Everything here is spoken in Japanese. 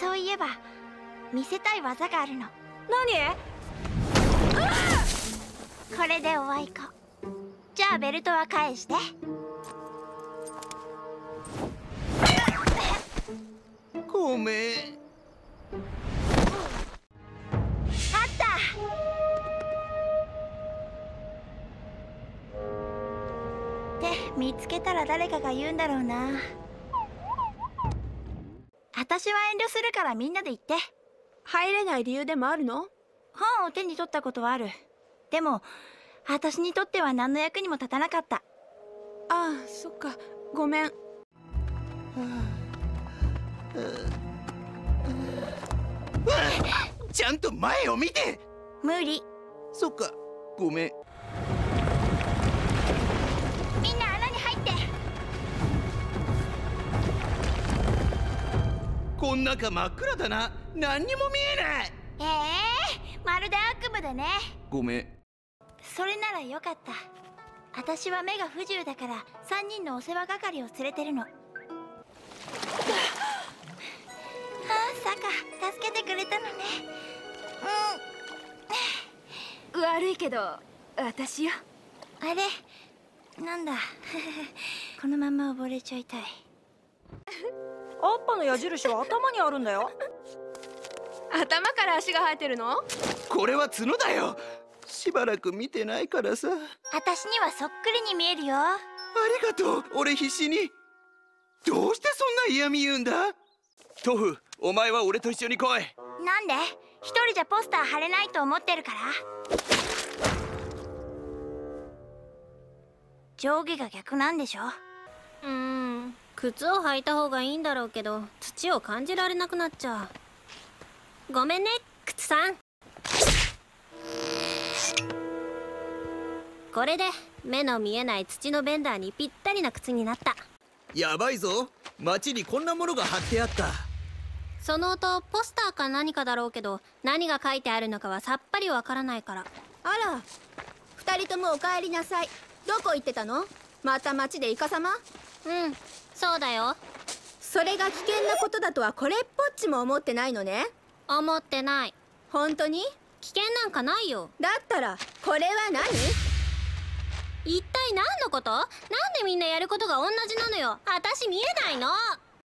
そういえば見せたい技があるの。何？これでおあいこじゃあベルトは返して。ごめん。あった。って見つけたら誰かが言うんだろうな私は遠慮するからみんなで行って。入れない理由でもあるの？本を手に取ったことはある。でも私にとっては何の役にも立たなかった。ああそっか。ごめん。ちゃんと前を見て。無理。そっか。ごめん。みんなこん中真っ暗だな。何にも見えない。ええー、まるで悪夢だね。ごめん。それならよかった。私は目が不自由だから3人のお世話係を連れてるの。ああサカ助けてくれたのね。悪いけど私よ。うんあれなんだ。このまま溺れちゃいたいアッパの矢印は頭にあるんだよ。頭から足が生えてるの？これは角だよ。しばらく見てないからさ。私にはそっくりに見えるよ。ありがとう。俺必死に。どうしてそんな嫌味言うんだ？トフお前は俺と一緒に来い。なんで？一人じゃポスター貼れないと思ってるから。上下が逆なんでしょ？うーん靴を履いた方がいいんだろうけど土を感じられなくなっちゃう。ごめんね靴さん。これで目の見えない土のベンダーにぴったりな靴になった。やばいぞ。街にこんなものが貼ってあった。その音ポスターか何かだろうけど何が書いてあるのかはさっぱりわからないから。あら二人ともお帰りなさい。どこ行ってたの？また町でイカ様？うんそうだよ。それが危険なことだとはこれっぽっちも思ってないのね。思ってない。本当に？危険なんかないよ。だったらこれは何？一体何のこと？なんでみんなやることが同じなのよ。私見えないの